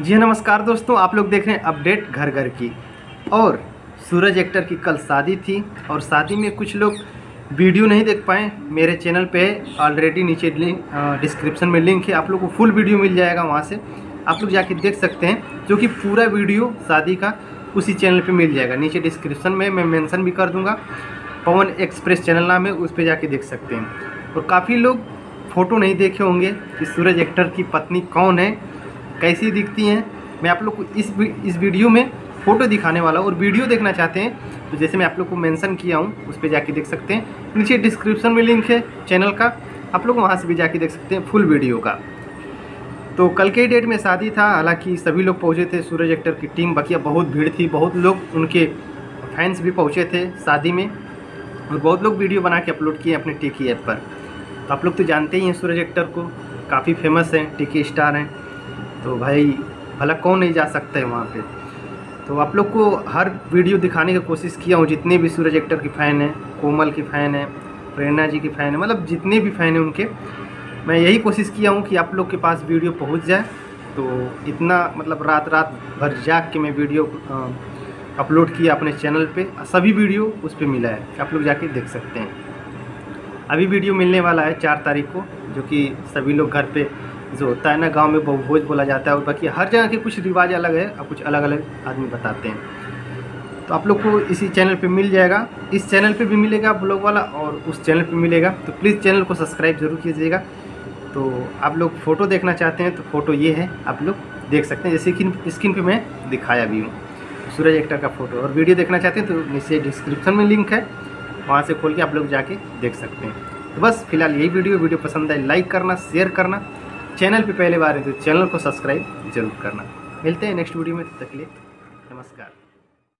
जी हाँ, नमस्कार दोस्तों आप लोग देख रहे हैं अपडेट घर घर की। और सूरज एक्टर की कल शादी थी और शादी में कुछ लोग वीडियो नहीं देख पाए। मेरे चैनल पे ऑलरेडी नीचे लिंक डिस्क्रिप्शन में लिंक है। आप लोग को फुल वीडियो मिल जाएगा वहाँ से। आप लोग जाके देख सकते हैं जो कि पूरा वीडियो शादी का उसी चैनल पे मिल जाएगा। नीचे डिस्क्रिप्शन में मैं मेंशन भी कर दूँगा। पवन एक्सप्रेस चैनल नाम है उस पर जाके देख सकते हैं। और काफ़ी लोग फ़ोटो नहीं देखे होंगे कि सूरज एक्टर की पत्नी कौन है। कैसी दिखती हैं, मैं आप लोग को इस इस वीडियो में फ़ोटो दिखाने वाला हूँ और वीडियो देखना चाहते हैं तो जैसे मैं आप लोग को मेंशन किया हूँ, उस पर जाके देख सकते हैं। नीचे डिस्क्रिप्शन में लिंक है चैनल का, आप लोग वहाँ से भी जाके देख सकते हैं फुल वीडियो का। तो कल के डेट में शादी था, हालाँकि सभी लोग पहुँचे थे, सूरज एक्टर की टीम बकिया बहुत भीड़ थी, बहुत लोग उनके फैंस भी पहुँचे थे शादी में, और बहुत लोग वीडियो बना के अपलोड किए अपने टिकी ऐप पर। तो आप लोग तो जानते ही हैं, सूरज एक्टर को काफ़ी फ़ेमस हैं, टिकी स्टार हैं। तो भाई, भला कौन नहीं जा सकता है वहाँ पे? तो आप लोग को हर वीडियो दिखाने की कोशिश किया हूँ, जितने भी सूरज एक्टर की फ़ैन हैं, कोमल की फ़ैन है, प्रेरणा जी की फ़ैन है मतलब जितने भी फ़ैन हैं उनके, मैं यही कोशिश किया हूँ कि आप लोग के पास वीडियो पहुँच जाए। तो इतना मतलब रात रात भर जाग के मैं वीडियो अपलोड किया अपने चैनल पे सभी वीडियो उस पर मिला है। आप लोग जाके देख सकते हैं। अभी वीडियो मिलने वाला है चार तारीख को, जो कि सभी लोग घर पे जो होता है ना, गाँव में भोज बोला जाता है और बाकी हर जगह के कुछ रिवाज अलग है, और कुछ अलग अलग आदमी बताते हैं। तो आप लोग को इसी चैनल पे मिल जाएगा। इस चैनल पे भी मिलेगा ब्लॉग वाला, और उस चैनल पे मिलेगा। तो प्लीज़ चैनल को सब्सक्राइब ज़रूर कीजिएगा। तो आप लोग फ़ोटो देखना चाहते हैं तो फ़ोटो ये है, आप लोग देख सकते हैं। जैसे कि स्क्रीन पर मैं दिखाया भी हूँ। सूरज एक्टर का फ़ोटो। और वीडियो देखना चाहते हैं तो नीचे डिस्क्रिप्शन में लिंक है, वहाँ से खोल के आप लोग जाके देख सकते हैं। तो बस, फ़िलहाल यही वीडियो। वीडियो पसंद आए, लाइक करना, शेयर करना। चैनल पे पहले बार है तो चैनल को सब्सक्राइब ज़रूर करना। मिलते हैं नेक्स्ट वीडियो में, तब तक के लिए नमस्कार।